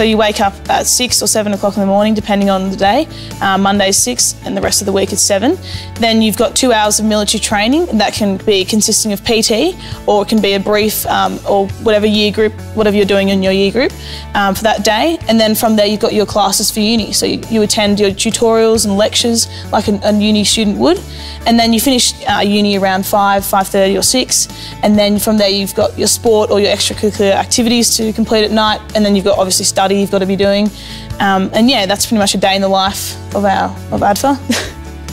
So you wake up at six or seven o'clock in the morning, depending on the day. Um, Monday's six, and the rest of the week is seven. Then you've got two hours of military training, and that can be consisting of PT, or it can be a brief, um, or whatever year group, whatever you're doing in your year group um, for that day. And then from there, you've got your classes for uni. So you, you attend your tutorials and lectures like a, a uni student would, and then you finish uh, uni around five, five thirty, or six, and then from there you've got your sport or your extracurricular activities to complete at night, and then you've got obviously study you've got to be doing. Um, and yeah, that's pretty much a day in the life of our of ADFA.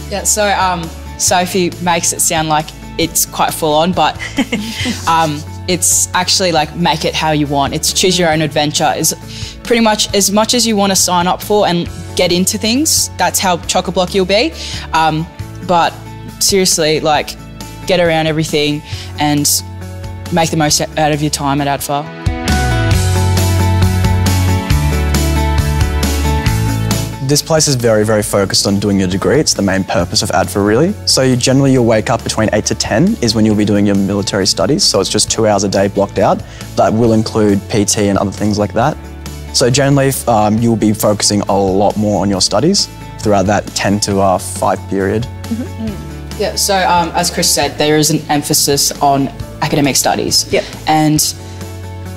yeah, so um, Sophie makes it sound like it's quite full on, but um, it's actually like make it how you want. It's choose your own adventure. Is pretty much as much as you want to sign up for and get into things. That's how chock a block you'll be. Um, but seriously, like get around everything and make the most out of your time at ADFA. This place is very, very focused on doing your degree. It's the main purpose of ADFA, really. So you generally you'll wake up between 8 to 10 is when you'll be doing your military studies. So it's just two hours a day blocked out. That will include PT and other things like that. So generally um, you'll be focusing a lot more on your studies throughout that 10 to uh, 5 period. Mm -hmm. Yeah, so um, as Chris said, there is an emphasis on academic studies. Yep. And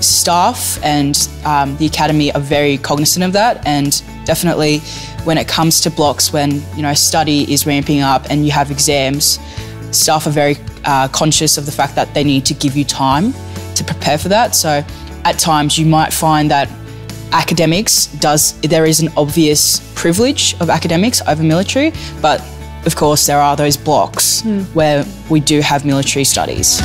staff and um, the academy are very cognizant of that and definitely when it comes to blocks when you know study is ramping up and you have exams staff are very uh, conscious of the fact that they need to give you time to prepare for that so at times you might find that academics does there is an obvious privilege of academics over military but of course there are those blocks mm. where we do have military studies.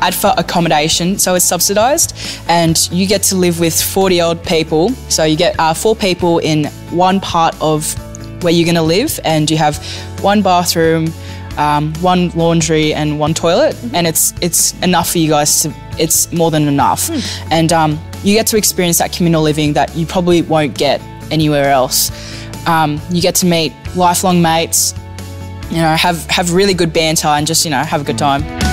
ADFA accommodation, so it's subsidised, and you get to live with 40 odd people. So you get uh, four people in one part of where you're going to live, and you have one bathroom, um, one laundry, and one toilet, mm -hmm. and it's it's enough for you guys to. It's more than enough, mm. and um, you get to experience that communal living that you probably won't get anywhere else. Um, you get to meet lifelong mates, you know, have have really good banter, and just you know have a good time.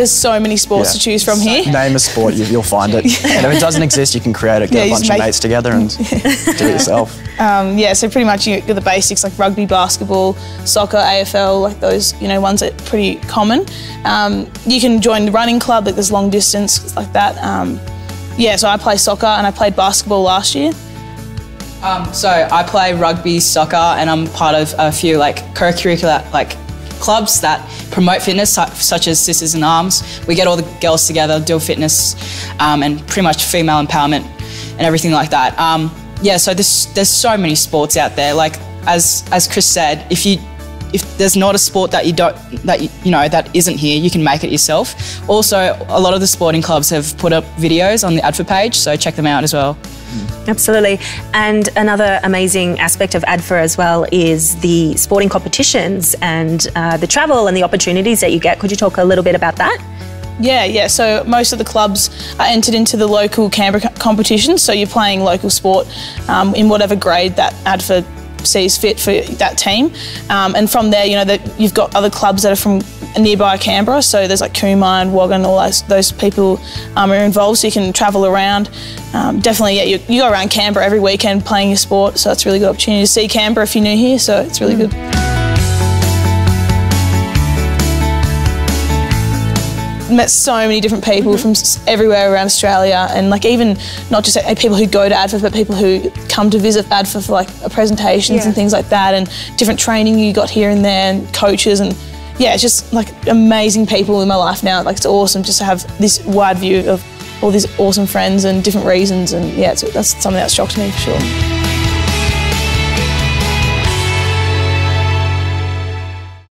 There's so many sports yeah. to choose from here. Name a sport, you, will find it. And if it doesn't exist, you can create it, get yeah, a bunch of mates together and do it yourself. Um, yeah, so pretty much you, the basics like rugby, basketball, soccer, AFL, like those, you know, ones that are pretty common. Um, you can join the running club, like there's long distance, like that. Um, yeah, so I play soccer and I played basketball last year. Um, so I play rugby, soccer, and I'm part of a few like co-curricular like clubs that promote fitness, such as Sisters in Arms. We get all the girls together, do fitness, um, and pretty much female empowerment and everything like that. Um, yeah, so there's there's so many sports out there. Like as as Chris said, if you if there's not a sport that you don't that you, you, know that isn't here, you can make it yourself. Also, a lot of the sporting clubs have put up videos on the ADFA page, so check them out as well. Absolutely. And another amazing aspect of ADFA as well is the sporting competitions and uh, the travel and the opportunities that you get. Could you talk a little bit about that? Yeah, yeah. So most of the clubs are entered into the local Canberra competitions. So you're playing local sport um, in whatever grade that ADFA sees fit for that team. Um, and from there, you know, that you've got other clubs that are from nearby Canberra. So there's like Coombe and Wagga, all those, those people um, are involved. So you can travel around. Um, definitely, yeah, you, you, go around Canberra every weekend playing your sport. So it's a really good opportunity to see Canberra if you're new here. So it's really mm. good. met so many different people mm -hmm. from everywhere around Australia, and like even not just people who go to ADFA, but people who come to visit ADFA for like presentations yeah. and things like that, and different training you got here and there, and coaches, and yeah, it's just like amazing people in my life now. Like it's awesome just to have this wide view of all these awesome friends and different reasons, and yeah, that's something that shocked me for sure.